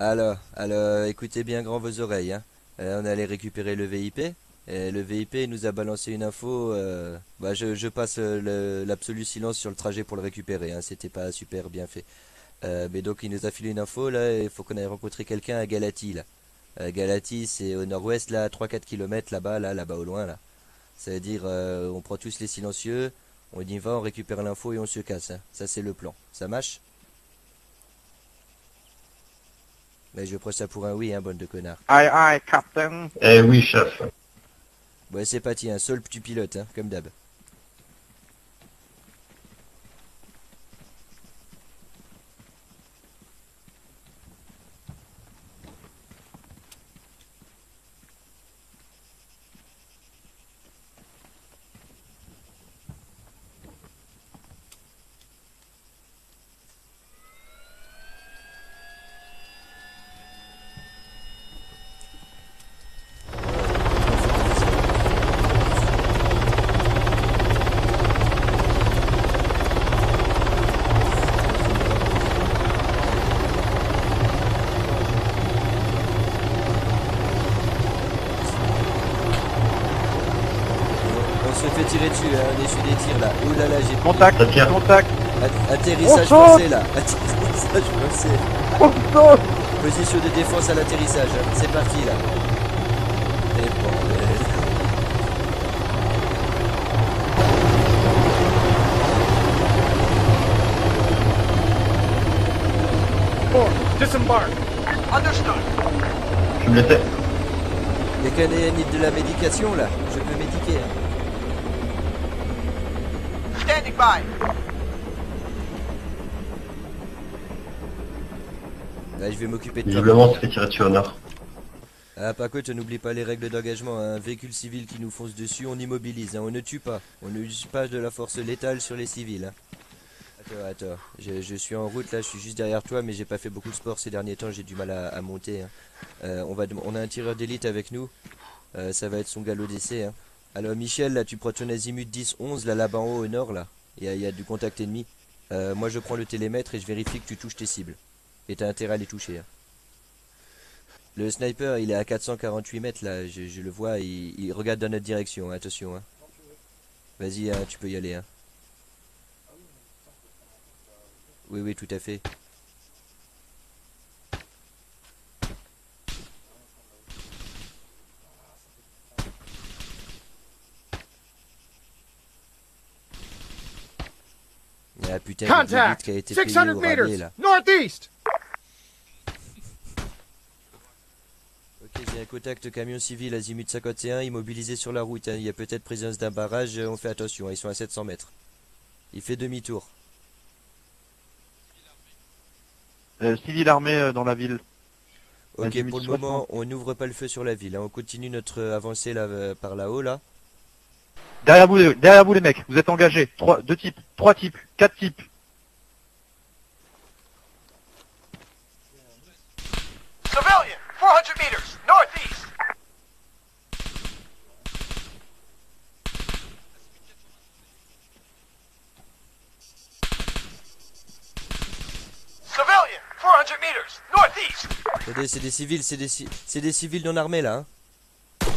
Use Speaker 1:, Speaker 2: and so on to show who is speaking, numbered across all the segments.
Speaker 1: Alors, alors, écoutez bien grand vos oreilles. Hein. Euh, on allait récupérer le VIP. Et le VIP nous a balancé une info. euh, bah, je, passe euh, l'absolu silence sur le trajet pour le récupérer. Hein. C'était pas super bien fait. Euh, mais donc il nous a filé une info là. Il faut qu'on aille rencontrer quelqu'un à Galati là. Galati, c'est au nord-ouest là, 3-4 km là-bas, là, là-bas au loin là. Ça veut dire, euh, on prend tous les silencieux, on y va, on récupère l'info et on se casse. hein. Ça c'est le plan. Ça marche? Mais je prends ça pour un oui, hein, bonne de connard.
Speaker 2: Aïe aïe, Captain.
Speaker 3: Eh oui, chef.
Speaker 1: Ouais, c'est parti, un seul tu pilotes, hein, comme d'hab. On se fait tirer dessus, hein, on essuie des tirs là? Ouh là là, j'ai pris-
Speaker 2: Contact,
Speaker 1: Atterrissage forcé là. Atterrissage forcé.
Speaker 2: Saute
Speaker 1: Position de défense à l'atterrissage. hein. C'est parti là. Et bordel.
Speaker 4: Disembark. Understood.
Speaker 3: Je me l'étais.
Speaker 1: Y'a qu'un de la médication là. Je peux médiquer. hein.
Speaker 4: Standing by.
Speaker 1: Là, je vais m'occuper de toi.
Speaker 3: Visiblement, on se fait tirer dessus au nord.
Speaker 1: Ah, par contre, n'oublie pas les règles d'engagement. Un véhicule civil qui nous fonce dessus, on immobilise. hein. On ne tue pas. On n'use pas de la force létale sur les civils. hein. Attends, attends. Je, je suis en route là, je suis juste derrière toi, mais j'ai pas fait beaucoup de sport ces derniers temps. J'ai du mal à, à monter. hein. Euh, on, va, on a un tireur d'élite avec nous. Euh, ça va être son galop d'essai. hein. Alors, Michel, là, tu prends ton azimut 10-11 là, là-bas en haut au nord là. Il y a, du contact ennemi. Euh, moi, je prends le télémètre et je vérifie que tu touches tes cibles. Et t'as intérêt à les toucher. hein. Le sniper, il est à 448 mètres là, je, le vois, il, regarde dans notre direction, hein, attention. Hein. Vas-y, hein, tu peux y aller. Oui, oui, tout à fait. Ah putain, il y a une
Speaker 4: Contact.
Speaker 1: qui a été payée
Speaker 4: 600
Speaker 1: au rabais,
Speaker 4: meters.
Speaker 1: là.
Speaker 4: Northeast.
Speaker 1: Ok, j'ai un contact camion civil azimut 51 immobilisé sur la route. hein. Il y a peut-être présence d'un barrage, on fait attention, hein, ils sont à 700 mètres. Il fait demi-tour.
Speaker 2: Euh, civil armé euh, dans la ville.
Speaker 1: Ok, pour le
Speaker 2: 60.
Speaker 1: moment, on n'ouvre pas le feu sur la ville. hein. On continue notre avancée là, euh, par là-haut là.
Speaker 2: Derrière vous, les- derrière vous les mecs, vous êtes engagés. Trois, deux types, trois types, quatre types.
Speaker 4: Civilian. 400 meters. Northeast. Civilian. 400 meters. Northeast.
Speaker 1: Attendez, c'est des civils, c'est des, ci- des civils non armés là. Hein.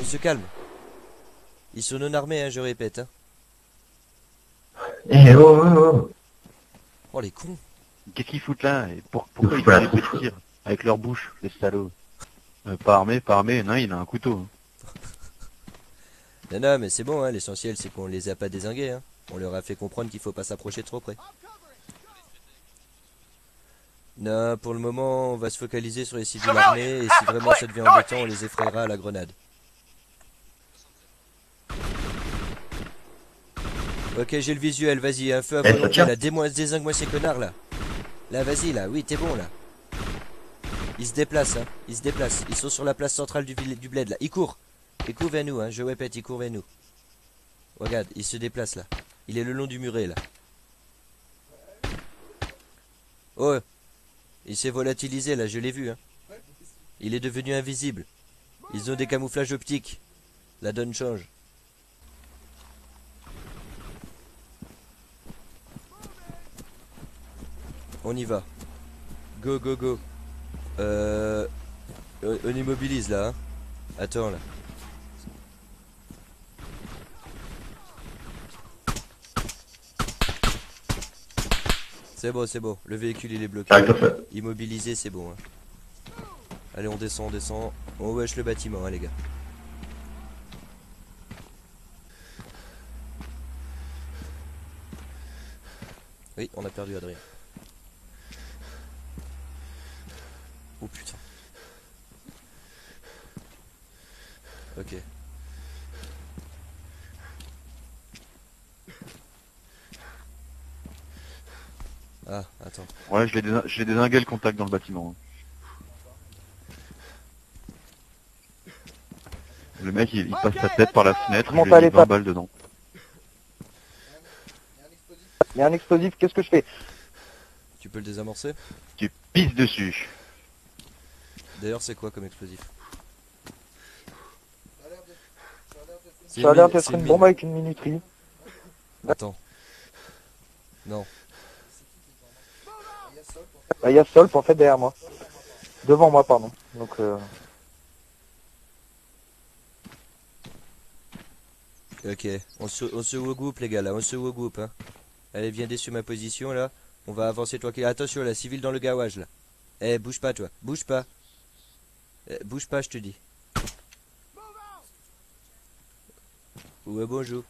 Speaker 1: On se calme. Ils sont non armés, hein, je répète. Hein.
Speaker 3: Eh oh, oh, oh.
Speaker 1: Oh les cons.
Speaker 2: Qu'est-ce qu'ils foutent là? Et pour, Pourquoi ils font des Avec leur bouche, les salauds? Euh, pas armé, pas armé, non, il a un couteau.
Speaker 1: Non, non, mais c'est bon, hein. l'essentiel c'est qu'on les a pas désingués. Hein. On leur a fait comprendre qu'il faut pas s'approcher trop près. Non, pour le moment, on va se focaliser sur les civils armés et si vraiment ça devient embêtant, on les effraiera à la grenade. Ok, j'ai le visuel, vas-y, un feu à
Speaker 3: Eh,
Speaker 1: volonté là, désingue-moi ces connards là. Là, vas-y là, oui, t'es bon là. Ils se déplacent, hein, ils se déplacent. Ils sont sur la place centrale du, du bled là. Ils courent. Ils courent vers nous, hein, je répète, ils courent vers nous. Regarde, il se déplace là. Il est le long du muret là. Oh, il s'est volatilisé là, je l'ai vu. Hein. Il est devenu invisible. Ils ont des camouflages optiques. La donne change. On y va. Go, go, go. Euh, on immobilise là. hein. Attends là. C'est bon, c'est bon. Le véhicule il est bloqué. Immobilisé, c'est bon. hein. Allez, on descend, on descend. On wesh le bâtiment, hein, les gars. Oui, on a perdu Adrien. Oh putain. Ok. Ah, attends.
Speaker 2: Ouais, je l'ai désin- j'ai désingué le contact dans le bâtiment. Le mec, il, il passe sa tête par la fenêtre,
Speaker 5: à
Speaker 2: a mis 20
Speaker 5: l'étage.
Speaker 2: balles dedans.
Speaker 5: Il y a un explosif, qu'est-ce que je fais?
Speaker 1: Tu peux le désamorcer?
Speaker 2: Tu pisses dessus.
Speaker 1: D'ailleurs, c'est quoi comme explosif
Speaker 5: Ça a
Speaker 1: une
Speaker 5: l'air d'être une
Speaker 1: mine.
Speaker 5: bombe avec une minuterie.
Speaker 1: Attends. Non.
Speaker 5: Bah, Il y a Solp en fait derrière moi. Devant moi, pardon. Donc, euh,
Speaker 1: Ok. On se, on se regroupe, les gars, là. On se regroupe, hein. Allez, viens sur ma position, là. On va avancer, toi. qui- Attention, là. Civil dans le garage, là. Eh, bouge pas, toi. Bouge pas. Eh, bouge pas, je te dis. Ouais, bonjour.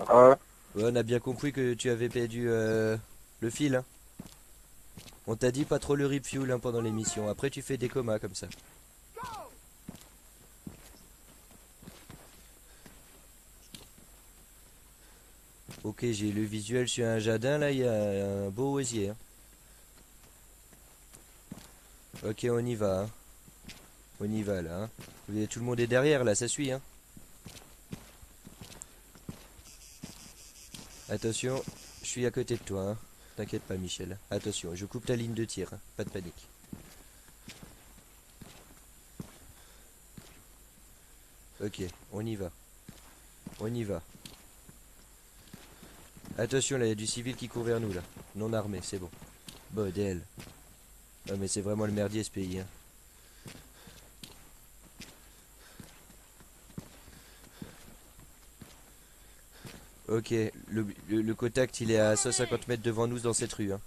Speaker 5: euh,
Speaker 1: Ouais, on a bien compris que tu avais perdu euh, le fil, hein. On t'a dit pas trop le rip fuel hein, pendant l'émission. Après, tu fais des comas comme ça. Ok, j'ai le visuel sur un jardin. Là, il y a un beau osier. hein. Ok, on y va. hein. On y va là. hein. Et Tout le monde est derrière là, ça suit. Hein. Attention, je suis à côté de toi. hein. T'inquiète pas, Michel. Attention, je coupe ta ligne de tir. hein. Pas de panique. Ok, on y va. On y va. Attention, là, il y a du civil qui court vers nous, là. Non armé, c'est bon. Bodel. Mais c'est vraiment le merdier, ce pays, hein. Ok, le, le, le contact il est à 150 mètres devant nous dans cette rue. hein.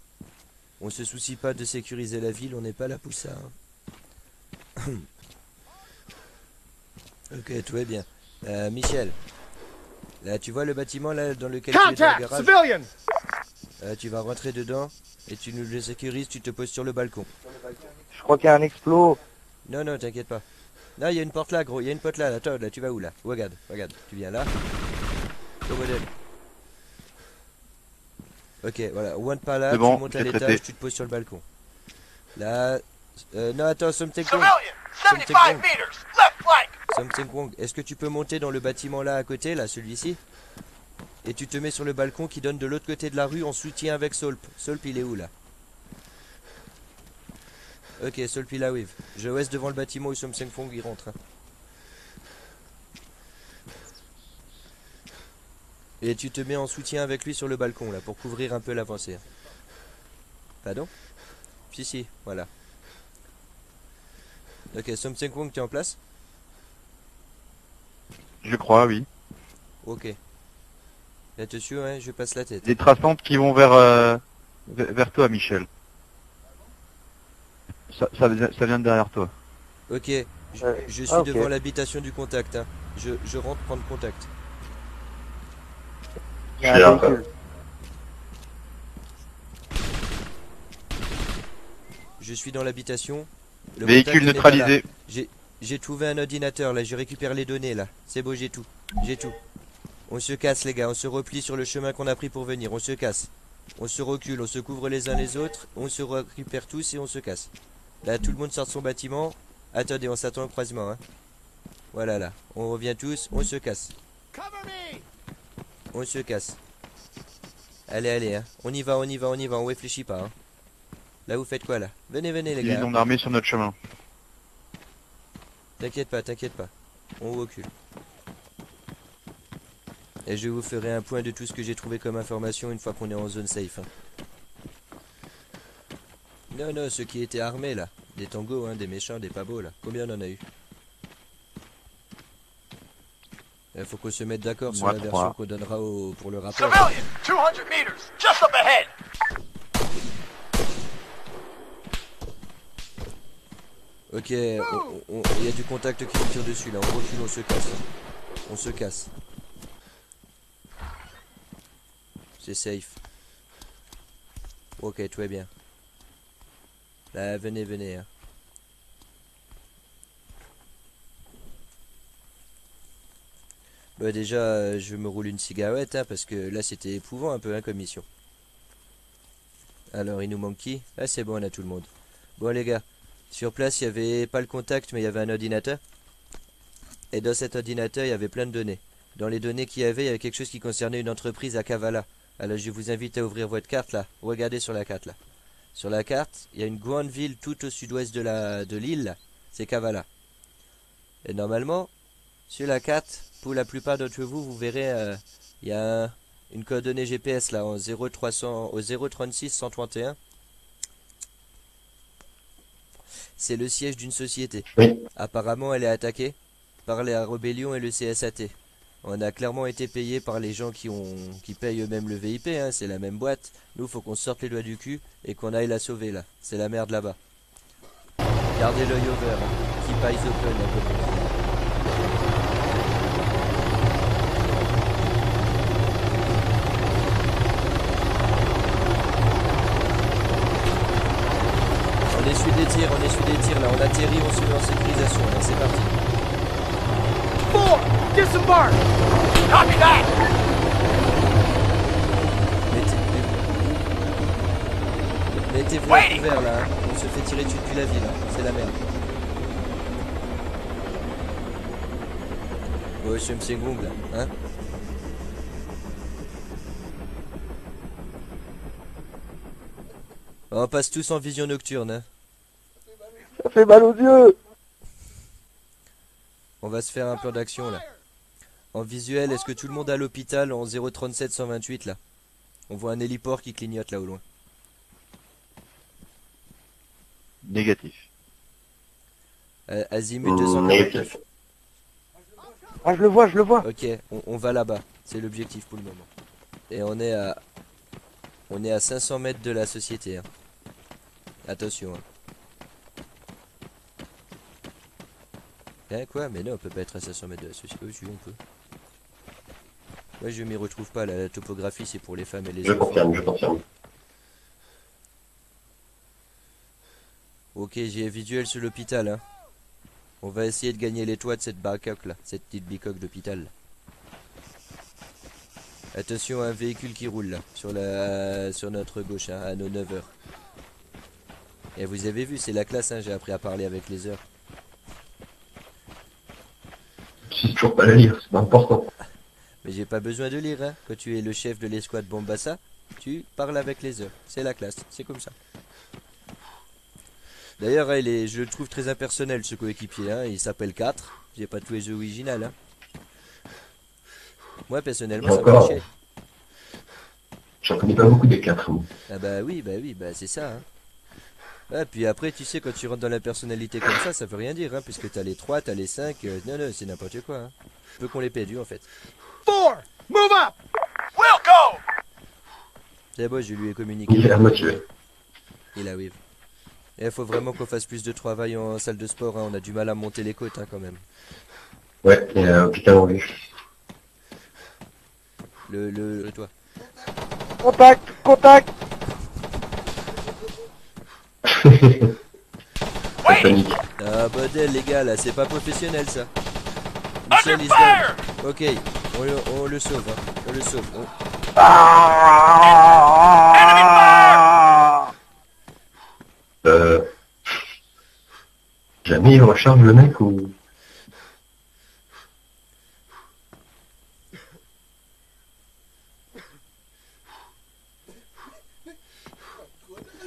Speaker 1: On se soucie pas de sécuriser la ville, on n'est pas là pour ça. hein. ok, tout est bien. Euh, Michel, là tu vois le bâtiment là dans lequel tu es dans le garage?
Speaker 4: Civilian!
Speaker 1: Euh, Tu vas rentrer dedans et tu nous le sécurises, tu te poses sur le balcon.
Speaker 5: je crois qu'il y a un explos.
Speaker 1: Non, non, t'inquiète pas. Non, il y a une porte là, gros, il y a une porte là, là, Attends, là, tu vas où là? Regarde, regarde, tu viens là. Modèle. Ok, voilà, on rentre par là, tu montes à l'étage, tu te poses sur le balcon. Là, euh, non, attends, something!
Speaker 4: 75
Speaker 1: Something
Speaker 4: meters! Left flank!
Speaker 1: something wrong. Est-ce que tu peux monter dans le bâtiment là à côté, là, celui-ci? Et tu te mets sur le balcon qui donne de l'autre côté de la rue en soutien avec Solp. Solp, il est où là? Ok, Solp, il arrive. Je reste devant le bâtiment où Something Wrong il rentre. hein. Et tu te mets en soutien avec lui sur le balcon là pour couvrir un peu l'avancée. Pardon? Si si, voilà. Ok, Something Wrong, tu es en place?
Speaker 2: Je crois, oui.
Speaker 1: Ok. Attention, hein, je passe la tête.
Speaker 2: Des traçantes qui vont vers, euh, vers toi, Michel. Ça, ça, vient- ça vient de derrière toi.
Speaker 1: Ok, je,
Speaker 5: Euh,
Speaker 1: je suis
Speaker 5: ah, ok.
Speaker 1: devant l'habitation du contact. hein. Je, je rentre prendre contact.
Speaker 3: Je suis
Speaker 5: un
Speaker 3: là,
Speaker 5: véhicule.
Speaker 1: Je suis dans l'habitation.
Speaker 2: Véhicule neutralisé.
Speaker 1: J'ai trouvé un ordinateur là, je récupère les données là. C'est beau, j'ai tout. J'ai tout. On se casse les gars, on se replie sur le chemin qu'on a pris pour venir. On se casse. On se recule, on se couvre les uns les autres. On se récupère tous et on se casse. Là, tout le monde sort de son bâtiment. Attendez, on s'attend au croisement. Hein. Voilà là. On revient tous, on se casse. On se casse. Allez, allez, hein. On y va, on y va, on y va, on réfléchit pas. Hein. Là, vous faites quoi là? Venez, venez les gars.
Speaker 2: une non armée sur notre chemin.
Speaker 1: T'inquiète pas, t'inquiète pas. On recule. Et je vous ferai un point de tout ce que j'ai trouvé comme information une fois qu'on est en zone safe. hein. Non, non, ceux qui étaient armés là. Des tangos, hein, des méchants, des pas beaux là. Combien on en a eu? Il faut qu'on se mette d'accord sur la version qu'on donnera au, pour le rapport.
Speaker 4: Civilian, 200 meters, just up ahead.
Speaker 1: Ok, il y a du contact qui nous tire dessus là. On recule, on se casse. On se casse. C'est safe. Ok, tout est bien. Là, venez, venez. hein. Bah déjà, euh, je me roule une cigarette hein, parce que là c'était épouvant un peu hein, comme mission. Alors il nous manque qui? Ah c'est bon, on a tout le monde. Bon les gars, sur place, il n'y avait pas le contact, mais il y avait un ordinateur. Et dans cet ordinateur, il y avait plein de données. Dans les données qu'il y avait, il y avait quelque chose qui concernait une entreprise à Kavala. Alors je vous invite à ouvrir votre carte là. Regardez sur la carte là. Sur la carte, il y a une grande ville tout au sud-ouest de la de l'île. C'est Kavala. Et normalement, sur la carte, pour la plupart d'entre vous, vous verrez, euh, il y a un- une coordonnée GPS là en 0300 au 036 131. C'est le siège d'une société.
Speaker 3: Oui.
Speaker 1: Apparemment, elle est attaquée par la rébellion et le CSAT. On a clairement été payé par les gens qui ont qui payent eux-mêmes le VIP, hein, c'est la même boîte. Nous, faut qu'on sorte les doigts du cul et qu'on aille la sauver là. C'est la merde là-bas. Gardez l'œil ouvert. Hein. Keep eyes open. un peu on dit. On essuie des tirs, on essuie des tirs là. On atterrit, on se met en sécurisation là. C'est parti.
Speaker 4: Four, disembark. Copy that.
Speaker 1: Mettez- Mettez-vous à couvert là, hein. on se fait tirer dessus depuis la ville, hein. c'est la merde. Ouais, je me sais gong là, hein On passe tous en vision nocturne, hein.
Speaker 5: Ça fait mal aux yeux.
Speaker 1: On va se faire un plan d'action là. En visuel, est-ce que tout le monde a l'hôpital en 037 128 là? On voit un héliport qui clignote là au loin.
Speaker 2: Négatif.
Speaker 1: Euh, azimut
Speaker 3: Mmh,
Speaker 1: 249.
Speaker 3: négatif.
Speaker 5: Ah, je le vois, je le vois.
Speaker 1: Ok, on, on va là-bas. C'est l'objectif pour le moment. Et on est à... On est à 500 mètres de la société. hein. Attention. Hein. Hein, quoi Mais non, on peut pas être à 500 mètres de la société. Oui, si, on peut. Moi, je m'y retrouve pas. La topographie, c'est pour les femmes et les
Speaker 3: Je
Speaker 1: enfants.
Speaker 3: confirme, je confirme.
Speaker 1: Ok, j'ai visuel sur l'hôpital. Hein. On va essayer de gagner les toits de cette baraque là, cette petite bicoque d'hôpital. Attention à un véhicule qui roule là, sur la sur notre gauche, hein, à nos 9 heures. Et vous avez vu, c'est la classe, hein, j'ai appris à parler avec les heures.
Speaker 3: Je sais toujours pas la lire, c'est pas important.
Speaker 1: Mais j'ai pas besoin de lire, hein. Quand tu es le chef de l'escouade Bombassa, tu parles avec les heures. C'est la classe, c'est comme ça. D'ailleurs, hein, il est, je le trouve très impersonnel ce coéquipier, hein. Il s'appelle 4. J'ai pas tous les jeux original, hein. Moi, personnellement, ça me
Speaker 3: Encore.
Speaker 1: fait chier.
Speaker 3: J'en connais pas beaucoup des quatre. moi.
Speaker 1: Ah bah oui, bah oui, bah c'est ça. Hein. Ah, puis après, tu sais, quand tu rentres dans la personnalité comme ça, ça veut rien dire, hein, puisque t'as les 3, t'as les 5, euh, non, non, c'est n'importe quoi. Hein. Je peux qu'on les perdu en fait.
Speaker 4: Four, move up. We'll go.
Speaker 1: C'est bon, je lui ai communiqué.
Speaker 3: Il est motivé.
Speaker 1: Il a wave. Et il faut vraiment qu'on fasse plus de travail en salle de sport, hein. on a du mal à monter les côtes hein, quand même.
Speaker 3: Ouais, et euh, hôpital en vue.
Speaker 1: Le, le, le toi.
Speaker 5: Contact, contact.
Speaker 3: Panique.
Speaker 1: Ah bordel les gars, là, c'est pas professionnel ça. Is. Ok, on le, on le sauve, hein. on le sauve. On-
Speaker 3: Euh... Jamais il recharge le mec ou...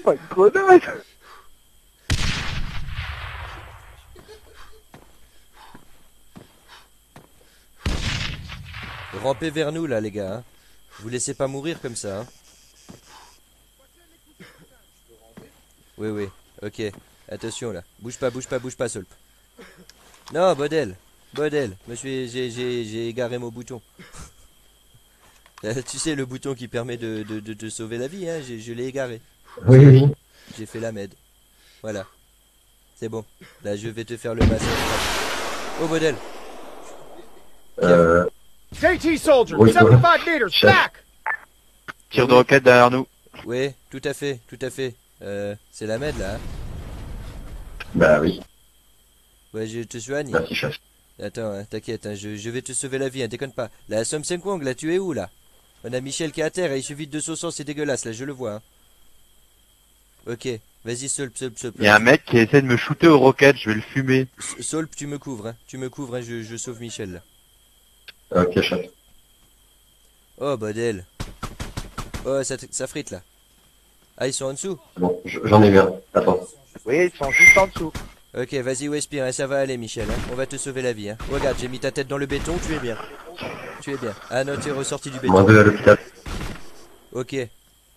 Speaker 5: Pas une grenade.
Speaker 1: Rampez vers nous là les gars. Hein. Vous laissez pas mourir comme ça. Hein. Oui oui, ok. Attention là. Bouge pas, bouge pas, bouge pas, Solp. Non, Bodel. Bodel. Suis, j'ai, j'ai, j'ai égaré mon bouton. Euh, tu sais, le bouton qui permet de, de, de, de sauver la vie, hein, j'ai- je l'ai égaré.
Speaker 3: Oui, oui.
Speaker 1: J'ai fait la med. Voilà. C'est bon. Là, je vais te faire le massage. Oh, Bodel.
Speaker 3: Euh,
Speaker 4: JT soldier,
Speaker 3: Oui,
Speaker 4: 75 meters,
Speaker 3: Chef.
Speaker 4: back!
Speaker 2: Tir de roquette derrière nous.
Speaker 1: Oui, tout à fait, tout à fait. Euh, c'est la med là. Hein
Speaker 3: bah oui.
Speaker 1: ouais, je te soigne.
Speaker 3: Merci, chef.
Speaker 1: Attends, hein, t'inquiète, hein, je, je vais te sauver la vie, hein, déconne pas. La Somme Wong, là, tu es où, là? On a Michel qui est à terre et il se vide de sauce, c'est dégueulasse, là, je le vois. Hein. Ok, vas-y, Solp, Solp, Solp.
Speaker 2: Il y a un mec qui essaie de me shooter aux roquettes, je vais le fumer.
Speaker 1: Solp, tu me couvres, hein. Tu me couvres, hein, je, je sauve Michel, là.
Speaker 3: Ok, chef.
Speaker 1: Oh, bordel. Oh, ça, ça frite, là. Ah, ils sont en dessous
Speaker 3: Bon, j'en ai vu un. Attends.
Speaker 5: Oui, ils sont juste en dessous.
Speaker 1: Ok, vas-y, Wespire, hein, ça va aller, Michel. Hein. On va te sauver la vie. Hein. Regarde, j'ai mis ta tête dans le béton, tu es bien. Tu es bien. Ah non, tu es ressorti du
Speaker 3: Moins
Speaker 1: béton.
Speaker 3: deux à l'hôpital.
Speaker 1: Ok.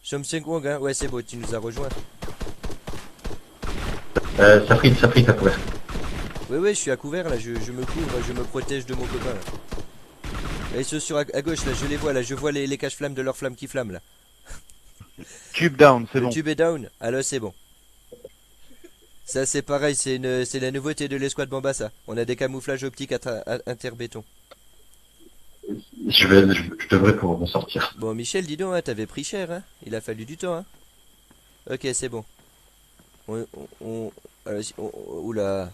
Speaker 1: Somme Wong, hein. Ouais, c'est beau, tu nous as rejoints.
Speaker 3: Euh, ça frite, ça frite à couvert.
Speaker 1: Oui, oui, je suis à couvert là, je, je me couvre, je me protège de mon copain là. Et ceux sur à, à gauche là, je les vois là, je vois les, les caches-flammes de leurs flammes qui flamment là.
Speaker 2: Tube down, c'est bon.
Speaker 1: tube est down, alors c'est bon. Ça c'est pareil, c'est une c'est la nouveauté de l'escouade Bambassa. On a des camouflages optiques inter- interbéton.
Speaker 3: Je vais, je, je devrais pouvoir m'en sortir.
Speaker 1: Bon Michel, dis donc, hein, t'avais pris cher, hein Il a fallu du temps, hein Ok, c'est bon. On... on, on alors, si- on- on- oula.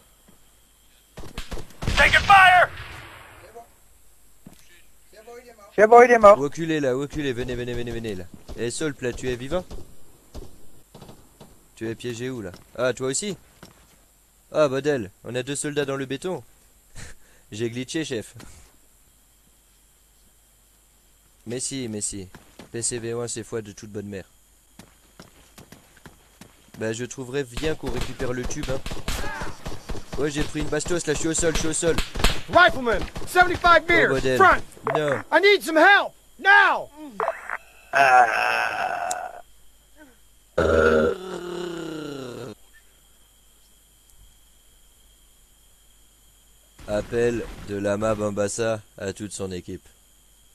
Speaker 5: C'est bon, il est mort.
Speaker 1: Reculez là, reculez, venez, venez, venez, venez là. Et Solp là, tu es vivant? Tu es piégé où là? Ah, toi aussi? Ah, Bodel, on a deux soldats dans le béton. J'ai glitché, chef. Mais si, mais si. PCV1, c'est foi de toute bonne mère. Bah, je trouverais bien qu'on récupère le tube, hein. Ouais, j'ai pris une bastos, là, je suis au sol, je suis au sol.
Speaker 4: Rifleman, 75 meters,
Speaker 1: Bodel.
Speaker 4: front! I need some help! Now!
Speaker 1: Appel de Lama Bambassa à toute son équipe.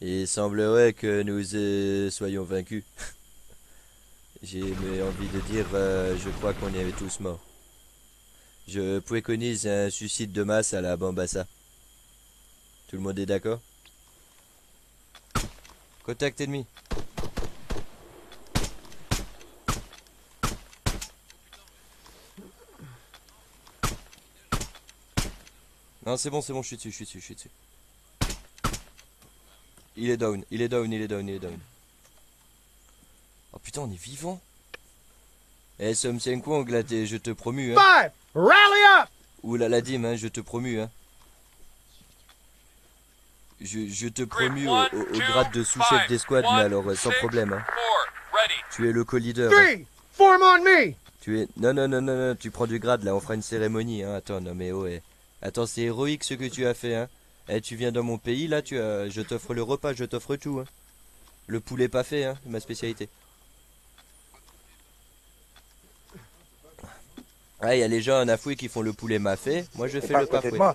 Speaker 1: Il semblerait que nous euh, soyons vaincus. J'ai envie de dire, euh, je crois qu'on est tous morts. Je préconise un suicide de masse à la Bambassa. Tout le monde est d'accord? Contact ennemi. Non, c'est bon, c'est bon, je suis dessus, je suis dessus, je suis dessus. Il est down, il est down, il est down, il est down. Oh putain, on est vivant. Eh, Som Kwong, là, t'es- je te promue, hein.
Speaker 4: Five! Rally up!
Speaker 1: Ouh là la dim, hein, je te promue, hein. Je, je te promue au, au- au grade de sous-chef d'escouade, mais alors euh, sans problème, hein. Tu es le co-leader. hein.
Speaker 4: Three! Form on me!
Speaker 1: Tu es... Non, non, non, non, non, tu prends du grade, là, on fera une cérémonie, hein. Attends, non, mais ouais. Attends, c'est héroïque ce que tu as fait, hein. Eh, tu viens dans mon pays, là, tu as... Je t'offre le repas, je t'offre tout, hein. Le poulet pas fait, hein, ma spécialité. Ah, il y a les gens en Afoui qui font le poulet mafé. Moi, je fais le
Speaker 5: moi.